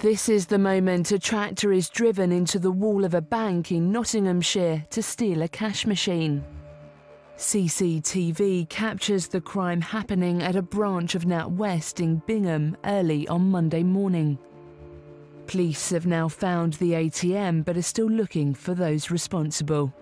This is the moment a tractor is driven into the wall of a bank in Nottinghamshire to steal a cash machine. CCTV captures the crime happening at a branch of NatWest in Bingham early on Monday morning. Police have now found the ATM but are still looking for those responsible.